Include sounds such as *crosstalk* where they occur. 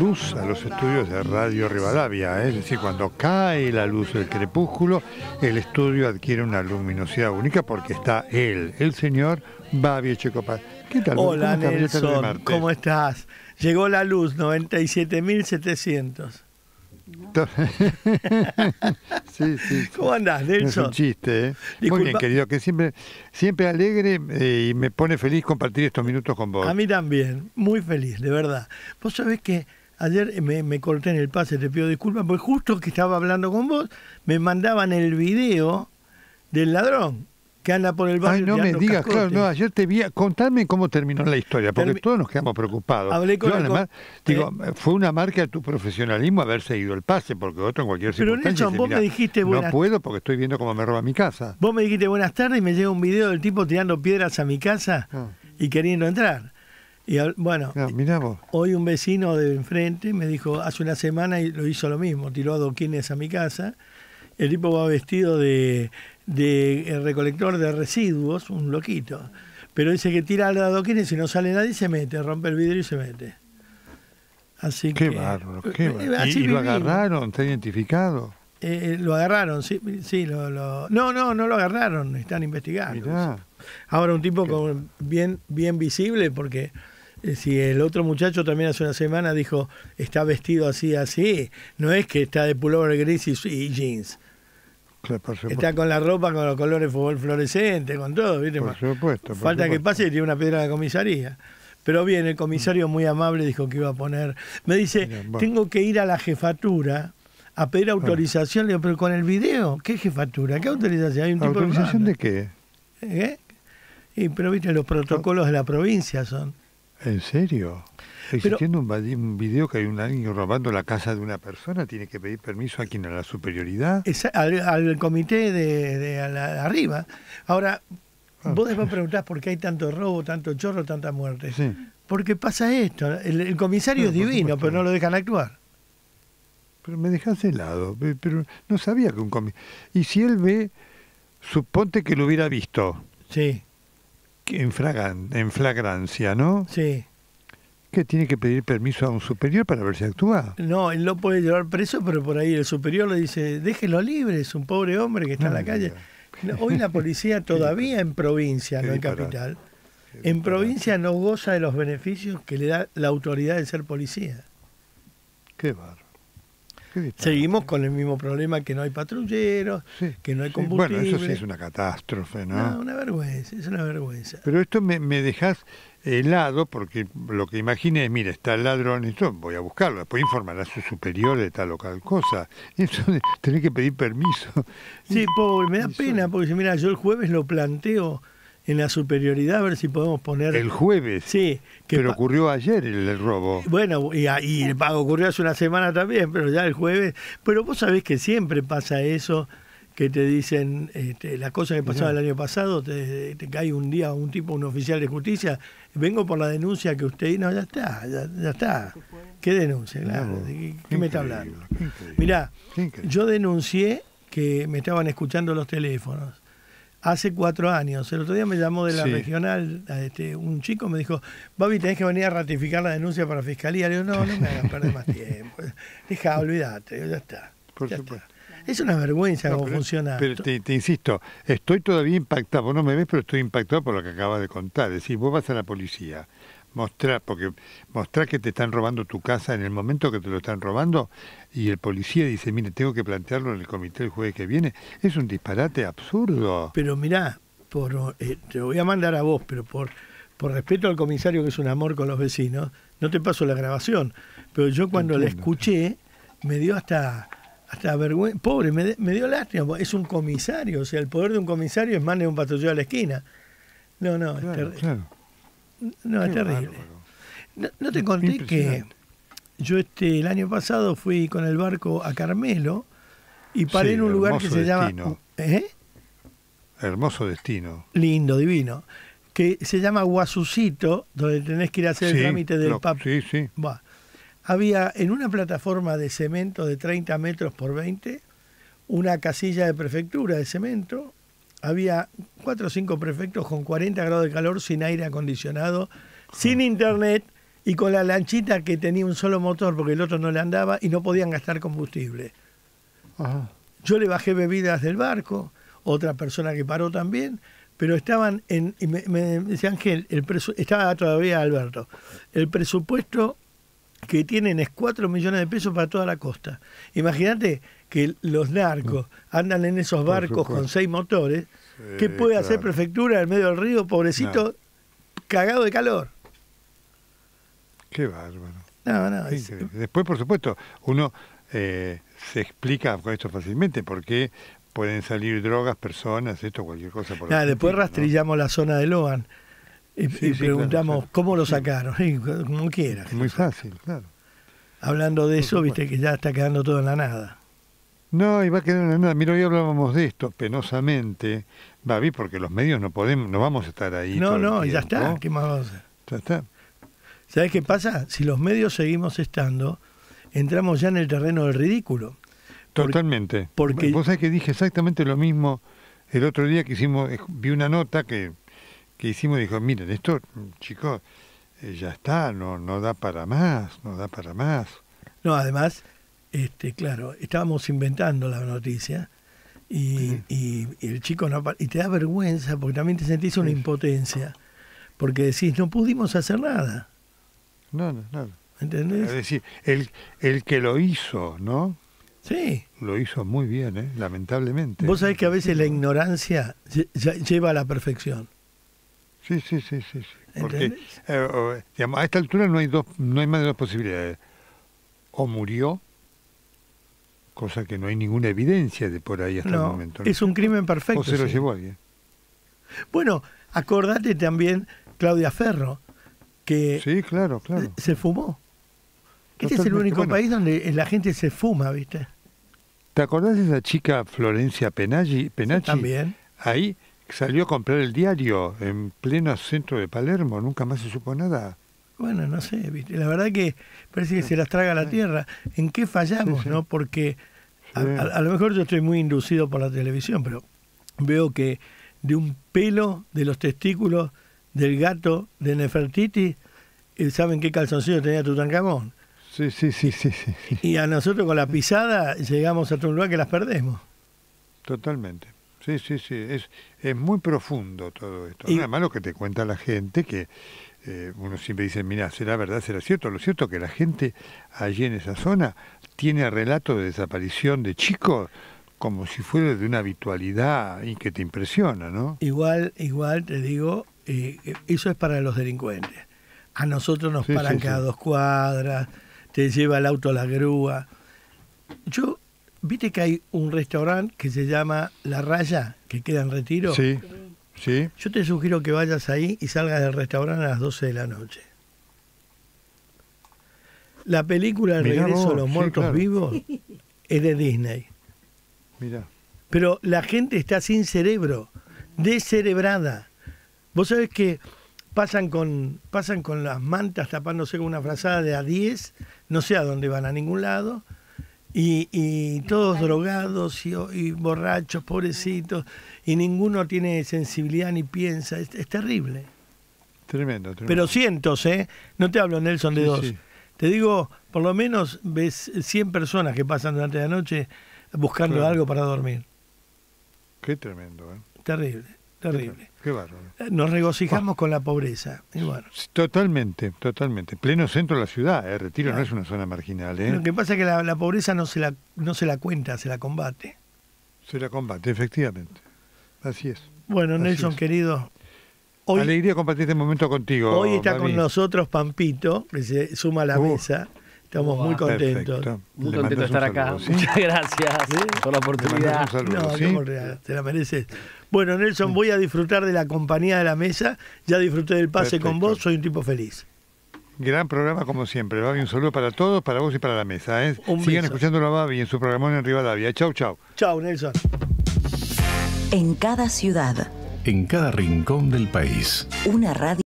luz a los estudios de Radio Rivadavia. ¿eh? Es decir, cuando cae la luz del crepúsculo, el estudio adquiere una luminosidad única porque está él, el señor Babi Echecopa. ¿Qué tal? Hola Nelson, ¿cómo estás? Llegó la luz, 97.700. *laughs* sí, sí, ¿Cómo andás, Nelson? es un chiste, ¿eh? Muy bien, querido, que siempre, siempre alegre eh, y me pone feliz compartir estos minutos con vos. A mí también, muy feliz, de verdad. Vos sabés que ayer me, me corté en el pase, te pido disculpas, porque justo que estaba hablando con vos, me mandaban el video del ladrón que anda por el barrio. Ay, no me digas, claro, no, ayer te vi, contame cómo terminó la historia, porque todos nos quedamos preocupados. Hablé con además, digo, fue una marca de tu profesionalismo haber seguido el pase, porque otro en cualquier Pero circunstancia. Pero vos me dijiste buenas... No puedo porque estoy viendo cómo me roba mi casa. Vos me dijiste buenas tardes y me llega un video del tipo tirando piedras a mi casa ah. y queriendo entrar. Y bueno, ah, vos. hoy un vecino de enfrente me dijo, hace una semana y lo hizo lo mismo, tiró adoquines a mi casa. El tipo va vestido de de recolector de residuos, un loquito. Pero dice que tira los adoquines y si no sale nadie se mete, rompe el vidrio y se mete. Así qué que, bárbaro, qué eh, bárbaro. ¿Y, lo agarraron? ¿Está identificado? Eh, lo agarraron, sí, sí lo, lo, no, no, no lo agarraron, están investigando. Ahora un tipo con, bien, bien visible porque eh, si el otro muchacho también hace una semana dijo está vestido así, así, no es que está de pullover gris y jeans Está con la ropa con los colores fluorescentes, con todo, ¿viste? Por supuesto. Falta que pase y tiene una piedra de comisaría. Pero bien, el comisario muy amable dijo que iba a poner. Me dice, tengo que ir a la jefatura a pedir autorización. Le digo, pero con el video, ¿qué jefatura? ¿Qué autorización? ¿Hay un tipo ¿Autorización de, qué? ¿Eh? Y, pero viste, los protocolos de la provincia son. ¿En serio? Existiendo un video que hay un alguien robando la casa de una persona, tiene que pedir permiso a quien, a la superioridad. al, comité de, arriba. Ahora, ah. vos después preguntás por qué hay tanto robo, tanto chorro, tanta muerte. Sí. Porque pasa esto, el, comisario es divino, pero no lo dejan actuar. Pero me dejas de lado, pero no sabía que un comisario... Y si él ve, suponte que lo hubiera visto. Sí. En, en flagrancia, ¿no? Sí que tiene que pedir permiso a un superior para ver si actúa. No, él no puede llevar preso, pero por ahí el superior le dice, déjelo libre, es un pobre hombre que está en la calle. Hoy la policía *laughs* todavía en provincia, no en capital, en provincia no goza de los beneficios que le da la autoridad de ser policía. Qué barro. Seguimos con el mismo problema que no hay patrulleros, que no hay combustible. Bueno, eso sí es una catástrofe, ¿no? No, una vergüenza, es una vergüenza. Pero esto me, me dejas helado, porque lo que imaginé es, mira, está el ladrón, y yo voy a buscarlo, después informar a su superior de tal o cual cosa. *laughs* Eso tener que pedir permiso. Sí, pobre, me da pena, porque mira, yo el jueves lo planteo en la superioridad a ver si podemos poner... El jueves. Sí. pero ocurrió ayer el, robo. Bueno, y, y, ocurrió hace una semana también, pero ya el jueves... Pero vos sabés que siempre pasa eso que te dicen este, las cosas que pasaban el año pasado, te, cae un día un tipo, un oficial de justicia, vengo por la denuncia que usted... No, ya está, ya, está. ¿Qué denuncia? Claro, ¿Qué, me está hablando? Mirá, yo denuncié que me estaban escuchando los teléfonos. Hace cuatro años, el otro día me llamó de la regional este, un chico, me dijo, Babi, tenés que venir a ratificar la denuncia para fiscalía. Le digo, no, no me hagas perder más tiempo. *laughs* Deja, olvídate, ya está. Por supuesto. Es una vergüenza cómo funciona. Pero te, insisto, estoy todavía impactado, vos no me ves, pero estoy impactado por lo que acabas de contar. Es decir, vos vas a la policía, mostrar, porque mostrar que te están robando tu casa en el momento que te lo están robando, y el policía dice, mire, tengo que plantearlo en el comité el jueves que viene, es un disparate absurdo. Pero mirá, por, eh, te voy a mandar a vos, pero por, por respeto al comisario que es un amor con los vecinos, no te paso la grabación. Pero yo cuando la escuché, me dio hasta hasta vergüenza. Pobre, me, dio lástima. Es un comisario. O sea, el poder de un comisario es más de un patrullero a la esquina. No, no, es terrible. No, es terrible. No, te conté que yo este el año pasado fui con el barco a Carmelo y paré en un lugar que se llama. ¿Eh? Hermoso destino. Lindo, divino. Que se llama Guasucito, donde tenés que ir a hacer el trámite del PAP. Sí, sí había en una plataforma de cemento de 30 metros por 20 una casilla de prefectura de cemento, había cuatro o cinco prefectos con 40 grados de calor sin aire acondicionado, sin internet y con la lanchita que tenía un solo motor porque el otro no le andaba y no podían gastar combustible. Ajá. Yo le bajé bebidas del barco, otra persona que paró también, pero estaban en. Y me, me decía Ángel, el presu- estaba todavía Alberto. El presupuesto que tienen es 4 millones de pesos para toda la costa. Imagínate que los narcos andan en esos Mm. Barcos con seis motores. ¿Qué Sí, puede hacer prefectura en medio del río, pobrecito, cagado de calor? Qué bárbaro. No, no. Es-. Después, por supuesto, uno eh, se explica con esto fácilmente por qué pueden salir drogas, personas, esto, cualquier cosa por Nada, después rastrillamos la zona de Logan y, Sí, y sí, preguntamos claro, claro. cómo lo sacaron, como quieras. Muy fácil, claro. Hablando de eso, viste que ya está quedando todo en la nada. No, y va a quedar en la nada. Mira, hoy hablábamos de esto penosamente, Babi, porque los medios no podemos, no vamos a estar ahí. todo No, el no, ya está. ¿Qué más vamos a hacer? Ya está. ¿Sabes qué pasa? Si los medios seguimos estando, entramos ya en el terreno del ridículo. Totalmente. porque- Vos sabés que dije exactamente lo mismo el otro día que hicimos, eh, vi una nota que, que hicimos y dijo, miren, esto, chicos, eh, ya está, no, no da para más, no da para más. No, además, este, claro, estábamos inventando la noticia y, y- y el chico no y te da vergüenza porque también te sentís una Sí. impotencia porque decís no pudimos hacer nada, No, no. Es ¿entendés? decir, el, el que lo hizo, ¿no? Sí. Lo hizo muy bien, ¿eh? lamentablemente. Vos sabés que a veces la ignorancia lle- lle- lleva a la perfección. Sí, sí, sí, sí. sí. Porque eh, digamos, a esta altura no hay dos, no hay más de dos posibilidades. O murió, cosa que no hay ninguna evidencia de por ahí hasta el momento. ¿no? es un crimen perfecto. o se lo sí. llevó alguien. Bueno, acordate también, Claudia Ferro, que Sí, claro, claro. se fumó. Este es el único bueno. país donde la gente se fuma, ¿viste? ¿Te acordás de esa chica Florencia Penaggi? Penacci? También. Ahí salió a comprar el diario en pleno centro de Palermo, nunca más se supo nada. Bueno, no sé, ¿viste? La verdad que parece que se las traga la tierra. ¿En qué fallamos, Sí, sí. no? Porque a, a- a lo mejor yo estoy muy inducido por la televisión, pero veo que de un pelo de los testículos del gato de Nefertiti, eh, ¿saben qué calzoncillo tenía Tutankamón? Sí, sí, sí, sí, sí. Y a nosotros con la pisada llegamos a otro lugar que las perdemos. Totalmente. Sí, sí, sí. Es, es muy profundo todo esto. Y- Además, lo que te cuenta la gente, que eh, uno siempre dice, mira, será verdad, será cierto. Lo cierto es que la gente allí en esa zona tiene relatos de desaparición de chicos como si fuera de una habitualidad y que te impresiona, ¿no? Igual, igual te digo, eh, eso es para los delincuentes. A nosotros nos Sí, paran sí, cada sí. dos cuadras, te lleva el auto a la grúa. Yo, viste que hay un restaurante que se llama La Raya, que queda en retiro. Sí, sí. Yo te sugiero que vayas ahí y salgas del restaurante a las 12 de la noche. La película El Mirá regreso vos, de los sí, muertos claro. vivos es de Disney. Mira. Pero la gente está sin cerebro, descerebrada. Vos sabés que pasan con, pasan con las mantas tapándose con una frazada de a 10, no sé a dónde van, a ningún lado, y, y todos drogados y, y borrachos, pobrecitos, y ninguno tiene sensibilidad ni piensa. Es, es terrible. Tremendo, tremendo. Pero cientos, ¿eh? No te hablo, Nelson, de Sí, dos. sí. Te digo, por lo menos ves 100 personas que pasan durante la noche buscando Claro. algo para dormir. Qué tremendo, ¿eh? Terrible, terrible. Qué bárbaro. Nos regocijamos con la pobreza. Y bueno, Totalmente, totalmente. Pleno centro de la ciudad, ¿eh? Retiro no es una zona marginal, ¿eh? lo que pasa es que la, la pobreza no se la, no se la cuenta, se la combate. Se la combate, efectivamente. Así es. Bueno, Así Nelson, es. querido, hoy, Alegría compartir este momento contigo. hoy está con nosotros Pampito, que se suma a la Uh. mesa. Estamos muy contentos. Perfecto. Muy Le contento de estar acá. Muchas gracias por la oportunidad. saludo, No, ¿sí? real, te la mereces. Bueno, Nelson, voy a disfrutar de la compañía de la mesa. Ya disfruté del pase con vos, soy un tipo feliz. Gran programa como siempre. Babi, un saludo para todos, para vos y para la mesa. ¿eh? Un Sigan beso. escuchando a Babi en su programón en Rivadavia. Chau, chau. Chao, Nelson. En cada ciudad, En cada rincón del país. una radio.